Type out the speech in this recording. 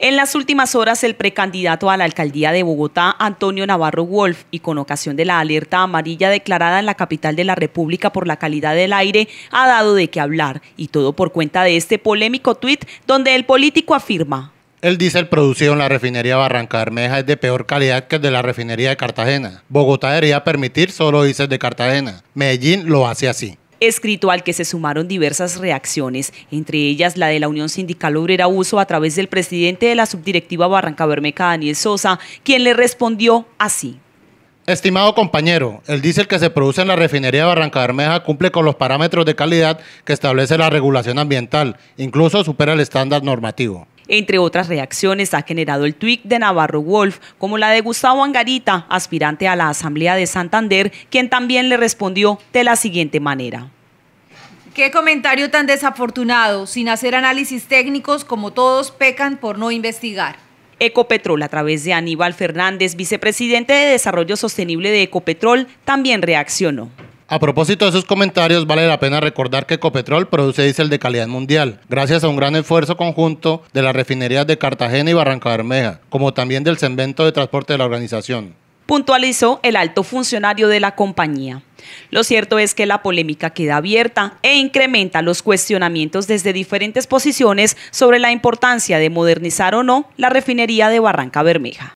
En las últimas horas, el precandidato a la alcaldía de Bogotá, Antonio Navarro Wolf, y con ocasión de la alerta amarilla declarada en la capital de la República por la calidad del aire, ha dado de qué hablar, y todo por cuenta de este polémico tuit donde el político afirma. El diésel producido en la refinería Barranca Bermeja es de peor calidad que el de la refinería de Cartagena. Bogotá debería permitir solo diésel de Cartagena. Medellín lo hace así escrito al que se sumaron diversas reacciones, entre ellas la de la Unión Sindical Obrera Uso a través del presidente de la subdirectiva Barranca Bermeja, Daniel Sosa, quien le respondió así. Estimado compañero, el diésel que se produce en la refinería de Barranca Bermeja cumple con los parámetros de calidad que establece la regulación ambiental, incluso supera el estándar normativo. Entre otras reacciones ha generado el tuit de Navarro Wolf, como la de Gustavo Angarita, aspirante a la Asamblea de Santander, quien también le respondió de la siguiente manera. Qué comentario tan desafortunado, sin hacer análisis técnicos como todos pecan por no investigar. Ecopetrol, a través de Aníbal Fernández, vicepresidente de Desarrollo Sostenible de Ecopetrol, también reaccionó. A propósito de esos comentarios, vale la pena recordar que Ecopetrol produce diésel de calidad mundial, gracias a un gran esfuerzo conjunto de las refinerías de Cartagena y Barranca Bermeja, como también del Cemento de Transporte de la organización. Puntualizó el alto funcionario de la compañía. Lo cierto es que la polémica queda abierta e incrementa los cuestionamientos desde diferentes posiciones sobre la importancia de modernizar o no la refinería de Barranca Bermeja.